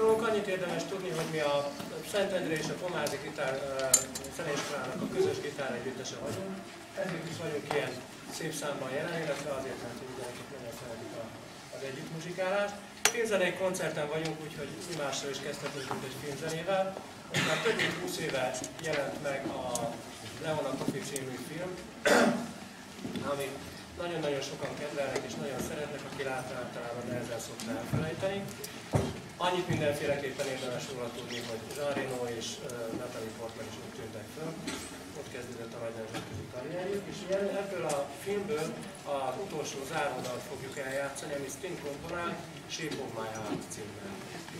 Rólunk annyit érdemes tudni, hogy mi a Szentendre és a Pomázi gitár zenéskolának a közös gitár együttese vagyunk. Ezért is vagyunk ilyen szép számban jelen, illetve azért, mert mindenki nagyon szeretik az együttmuzsikálást. Filmzenei koncerten vagyunk, úgyhogy mi másra is kezdhetünk egy filmzenével. Most már több mint 20 éve jelent meg a Leon a Kofi című film, ami nagyon-nagyon sokan kedvelnek és nagyon szeretnek, aki látta általában nehezen szokta elfelejteni. Annyit mindenféleképpen érdemes róla tudni, hogy Jean Reno és Natalie Portman is ott tűntek föl, ott kezdődött a nagy nemzetközi karrierjük, és ilyen, ebből a filmből az utolsó záródalt fogjuk eljátszani, ami Sting komponál, Shape of My Heart címmel.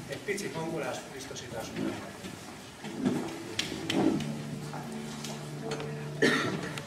Egy pici hangolás, biztosítás után. tartozik,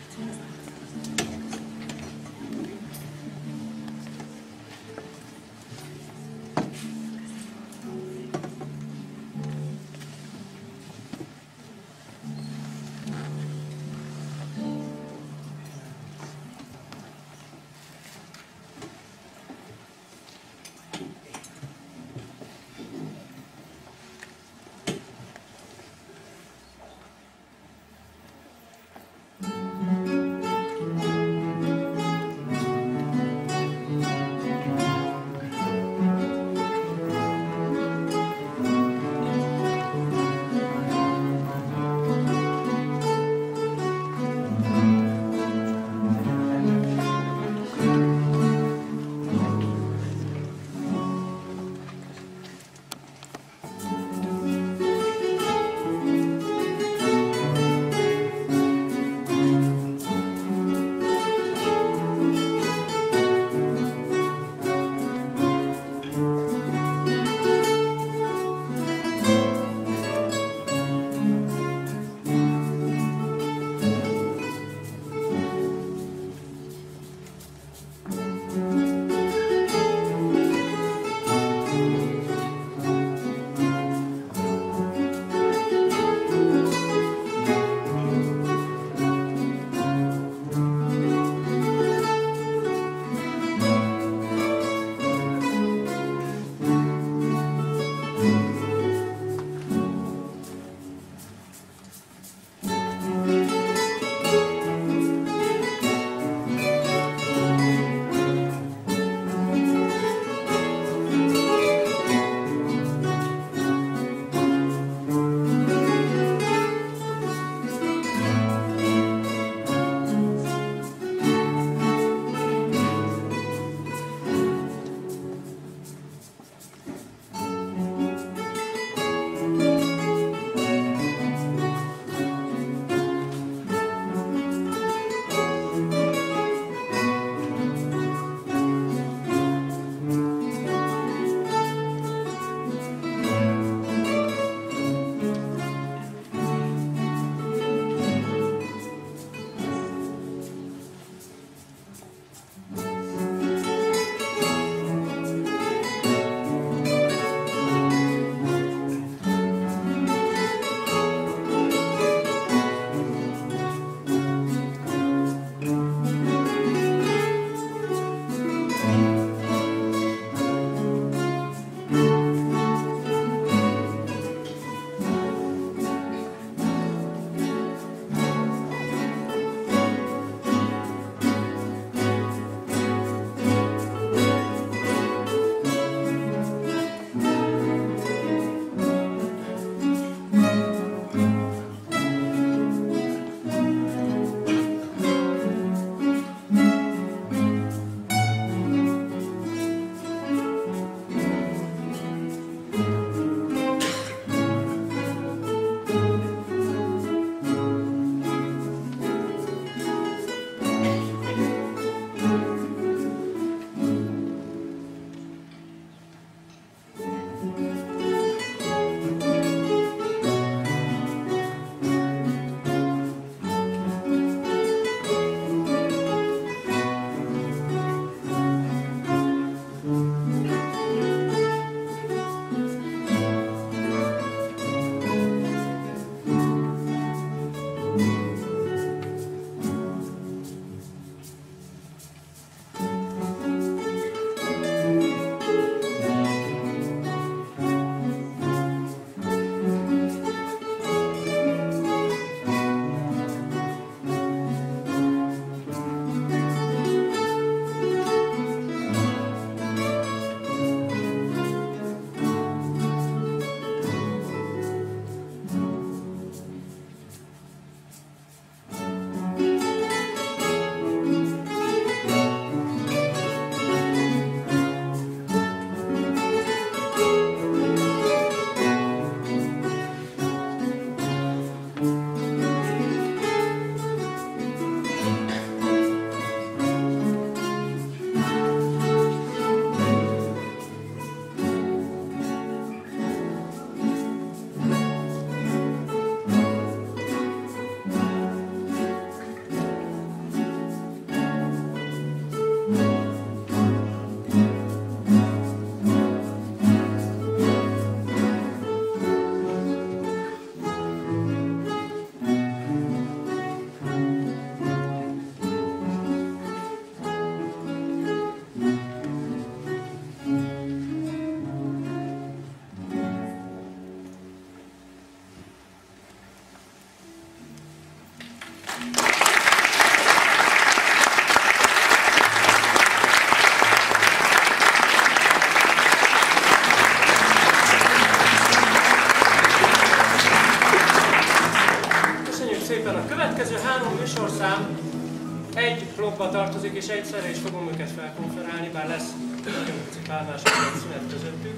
és egyszerre is fogom őket felkonferálni, bár lesz nagyon pici pár másodperc szünet közöttük.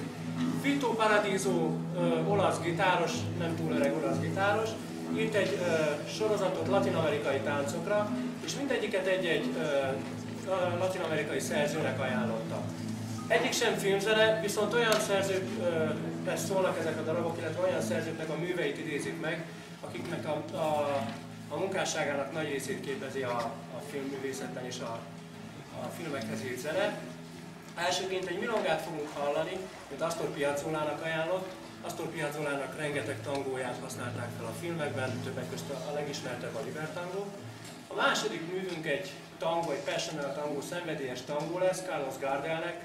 Vito Paradiso, olasz gitáros, nem túl öreg olasz gitáros, írt egy ö, sorozatot latin-amerikai táncokra, és mindegyiket egy-egy latin-amerikai szerzőnek ajánlotta. Egyik sem filmzene, viszont olyan szerzőknek szólnak ezek a darabok, illetve olyan szerzőknek a műveit idézik meg, akiknek a, a, a munkásságának nagy részét képezi a, a filmművészetben és a, a filmekhez írt zene. Elsőként egy milongát fogunk hallani, mint Astor Piazzolának ajánlott. Astor Piazzolának rengeteg tangóját használták fel a filmekben, többek között a legismertebb a Libertango. A második művünk egy tangó, egy passional tangó, szenvedélyes tangó lesz, Carlos Gardelnek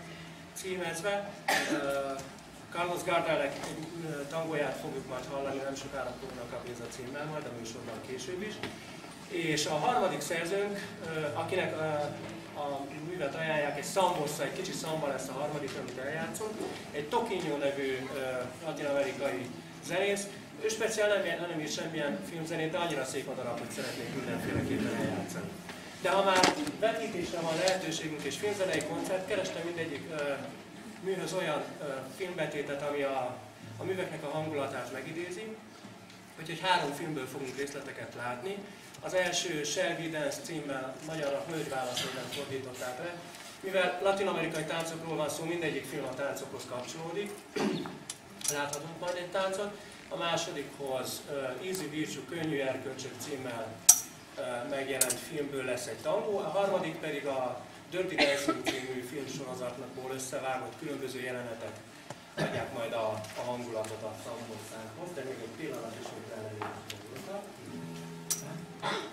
címezve. Carlos Gardelnek egy tangóját fogjuk majd hallani, nem sokára fognak a címmel, majd a műsorban később is. És a harmadik szerzőnk, akinek a művet ajánlják, egy szambossa, egy kicsi szamba lesz a harmadik, amit eljátszott, egy Tokinho nevű latin-amerikai zenész, ő speciál nem, nem ír semmilyen filmzenét, de annyira szép a darab, hogy szeretnék mindenféleképpen eljátszani. De ha már vetítésre van lehetőségünk és filmzenei koncert, kerestem mindegyik uh, műhöz olyan uh, filmbetétet, ami a, a műveknek a hangulatát megidézi. Úgyhogy három filmből fogunk részleteket látni. Az első Dance címmel magyarra hölgyválaszoldan fordították le. Mivel latin-amerikai táncokról van szó, mindegyik film a táncokhoz kapcsolódik. Láthatunk majd egy táncot. A másodikhoz Easy Virtue, könnyű erkölcsök címmel megjelent filmből lesz egy tangó. A harmadik pedig a Dirty Dancing című filmsorozatnak összevágott különböző jelenetek adják majd a, a hangulatot a szangországhoz, de még egy pillanat is, hogy ellenőrizzük you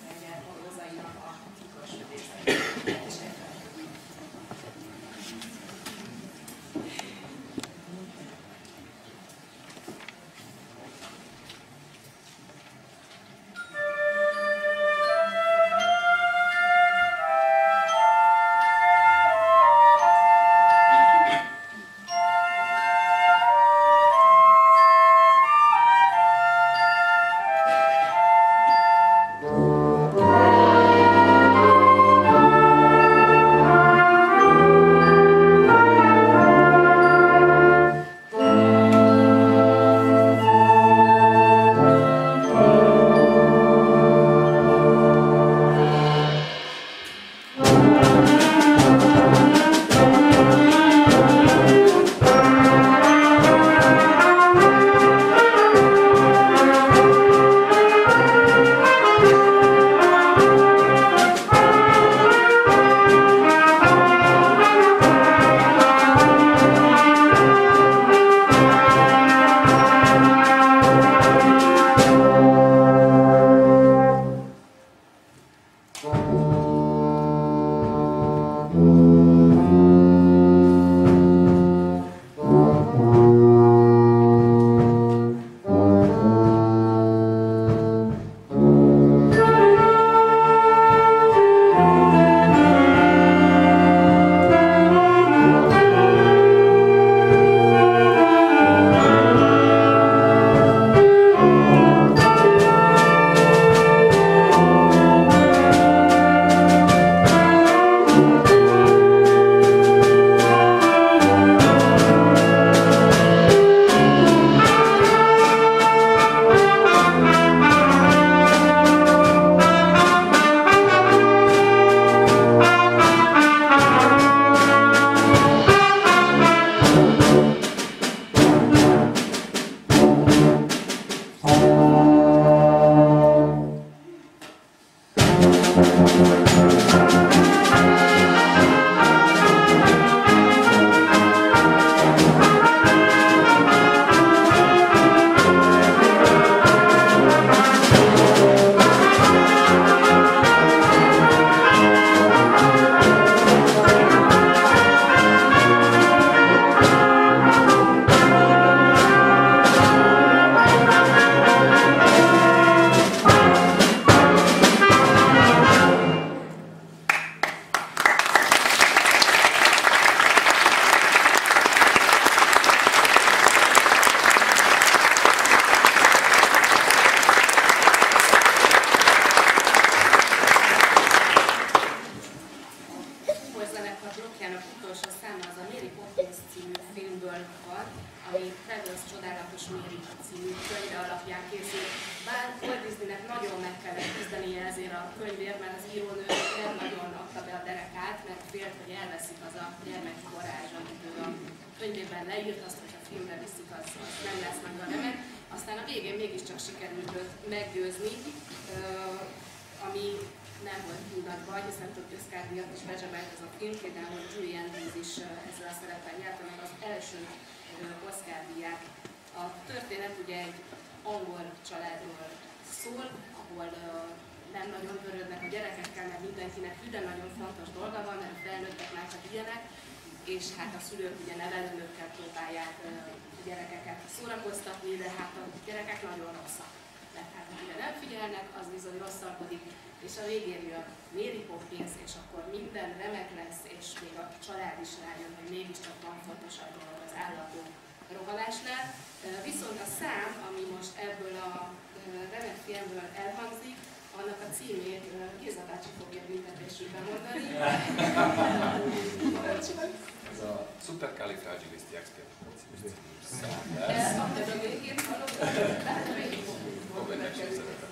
I guess. Baj, hiszen több Oscar miatt is bezsebelt ez a film, például Julie Andrews is ezzel a szerepel nyerte meg az első Oscar díját. A történet ugye egy angol családról szól, ahol nem nagyon törődnek a gyerekekkel, mert mindenkinek de nagyon fontos dolga van, mert felnőttek már csak ilyenek, és hát a szülők ugye nevelőnökkel próbálják a gyerekeket szórakoztatni, de hát a gyerekek nagyon rosszak. Mert hát akire nem figyelnek, az bizony rosszalkodik, és a végén jön Mary Poppins, és akkor minden remek lesz, és még a család is rájön, hogy mégiscsak van fontosabb dolog az állatú rohanásnál. Viszont a szám, ami most ebből a remek filmből elhangzik, annak a címét Géza bácsi fogja büntetésül bemondani. Ez a Supercalifragilisticexpialidocious szám lesz. Ez a végén hallottam. született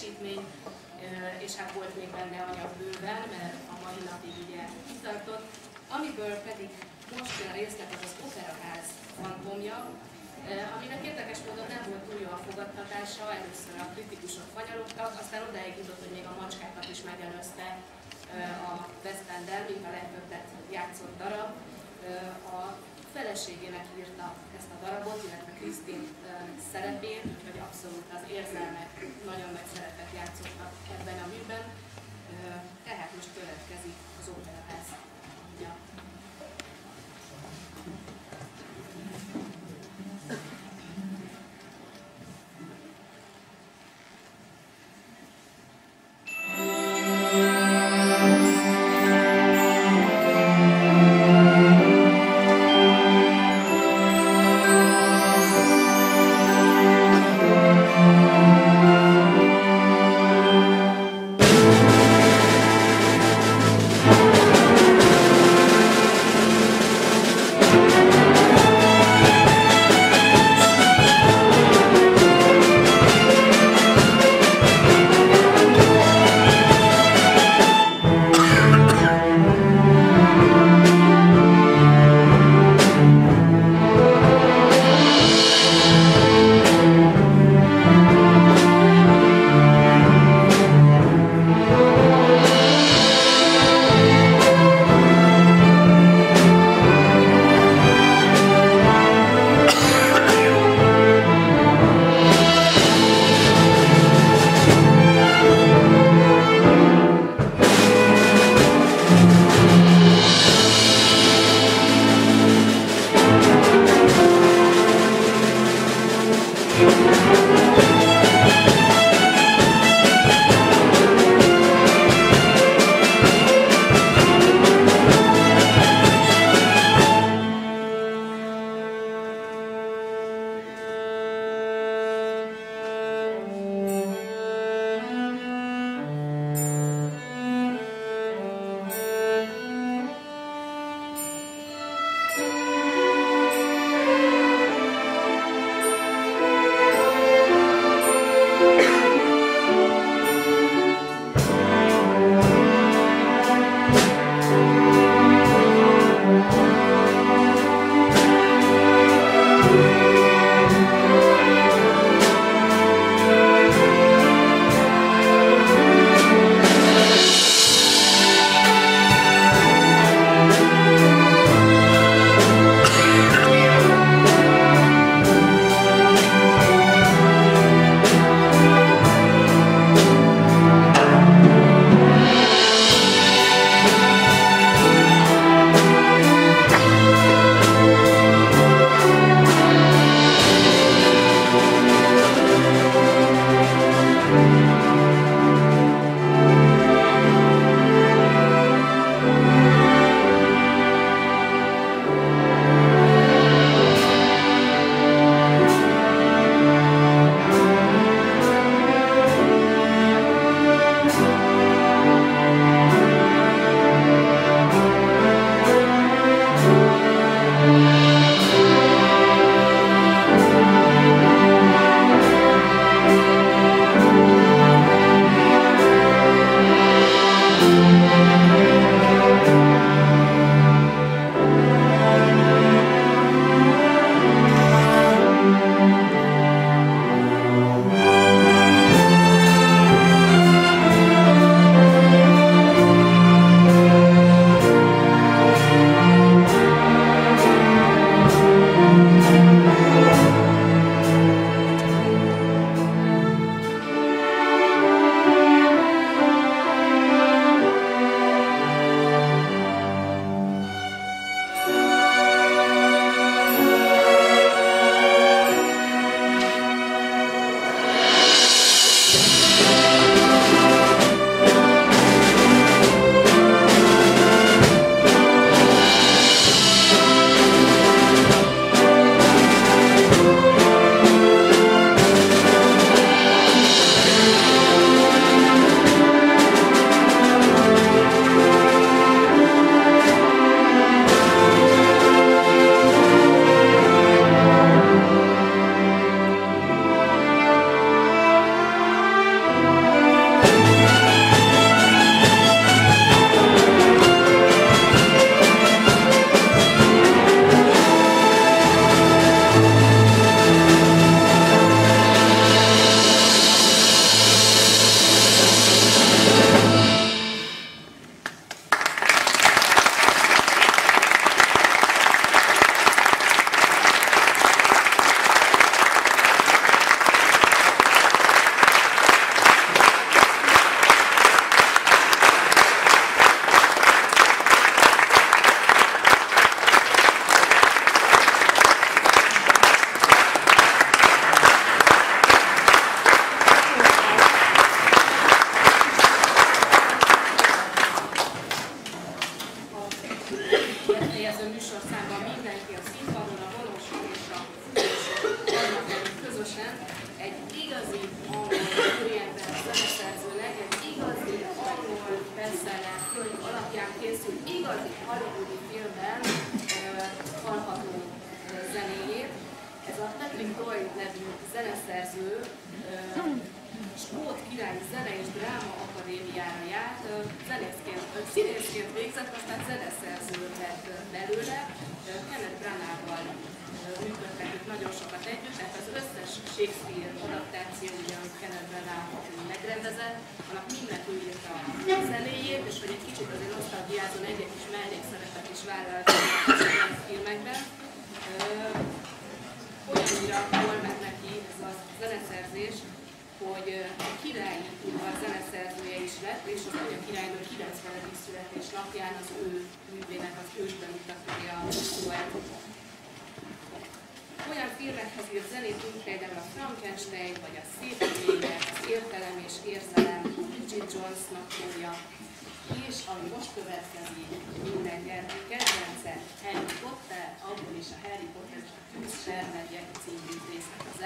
teljesítmény, és hát volt még benne anyag bőven, mert a mai napig ugye kitartott. Amiből pedig most jön részlet, az az Operaház fantomja, aminek érdekes módon nem volt túl jó a fogadtatása, először a kritikusok fanyalogtak, aztán odáig jutott, hogy még a macskákat is megelőzte a West Ender, mint a legtöbbet játszott darab. A feleségének írta ezt a darabot, illetve Krisztin szerepét, úgyhogy abszolút az érzelmek nagyon nagy szerepet játszottak ebben a műben. Tehát most következik az operaház. Ja.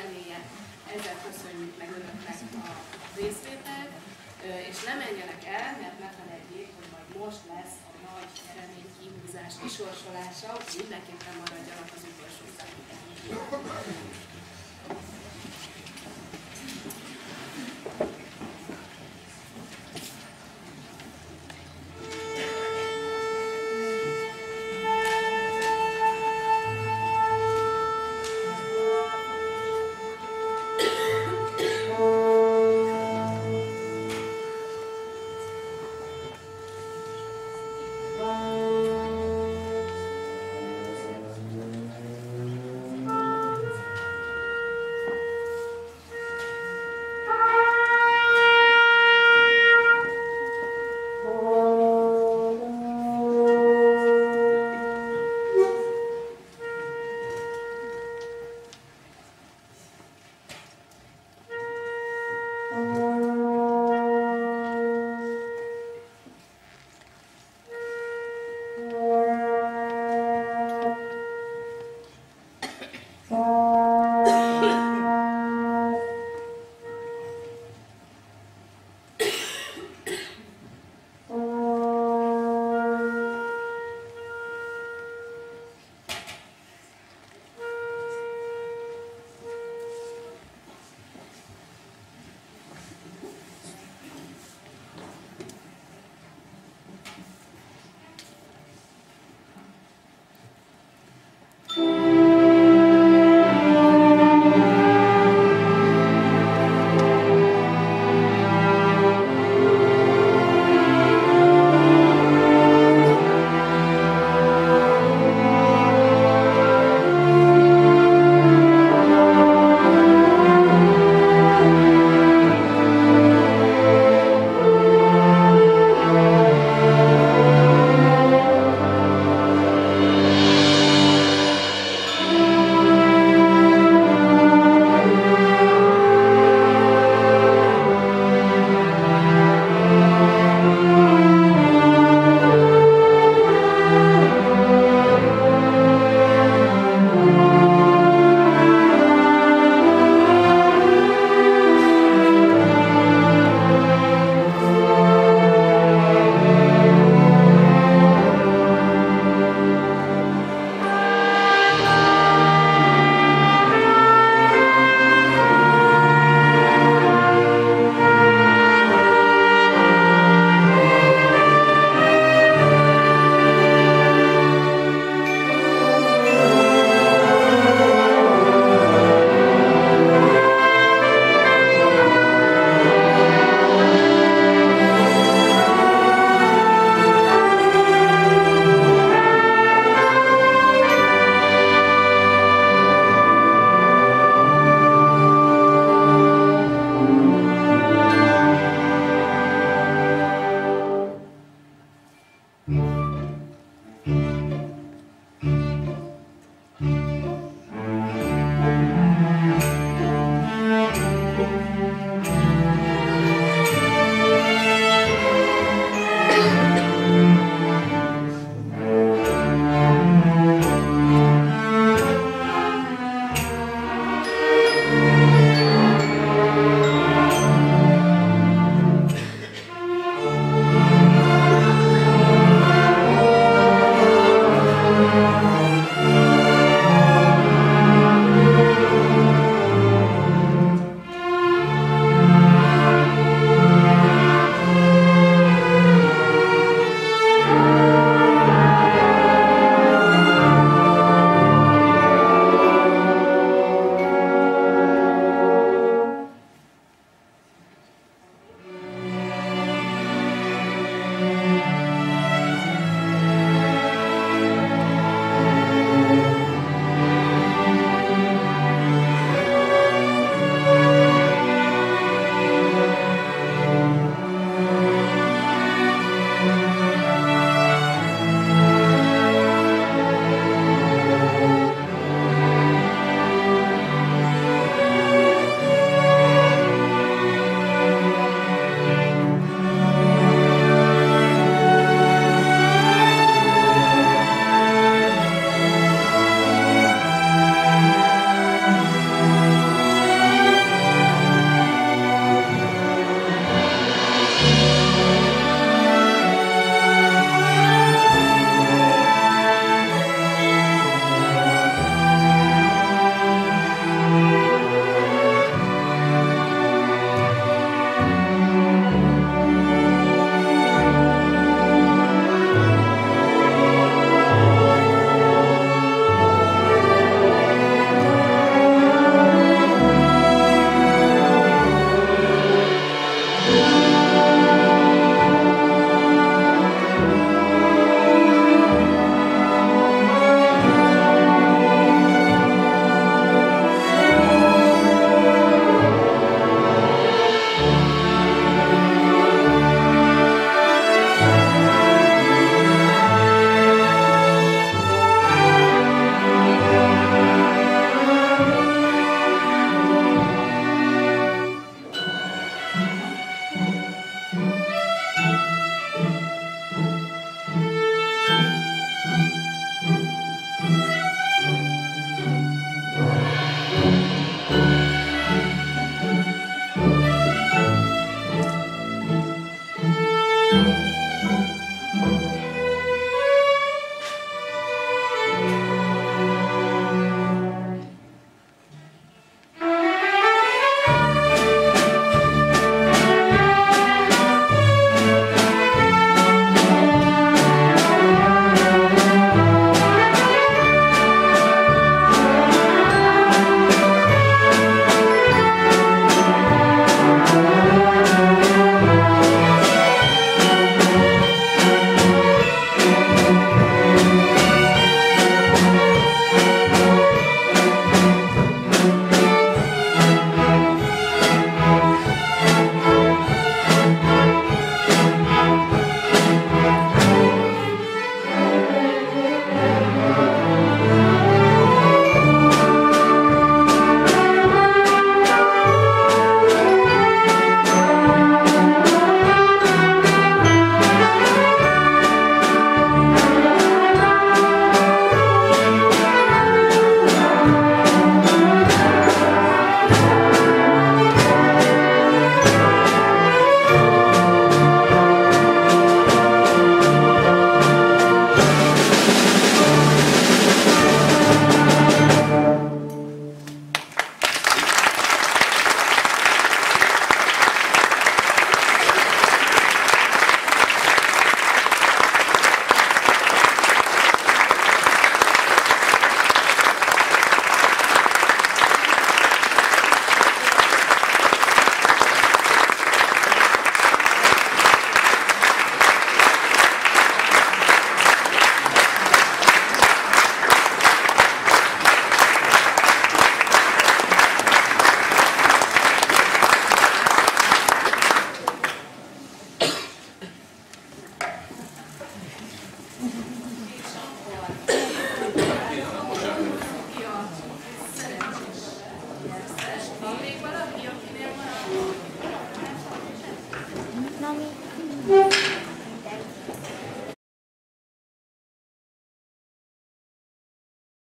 elméje. Ezzel köszönjük meg önöknek a részvételt, és nem menjenek el, mert ne felejtjék, hogy majd most lesz a nagy eredmény kihúzás kisorsolása, mindenképpen maradjanak az utolsó számításra.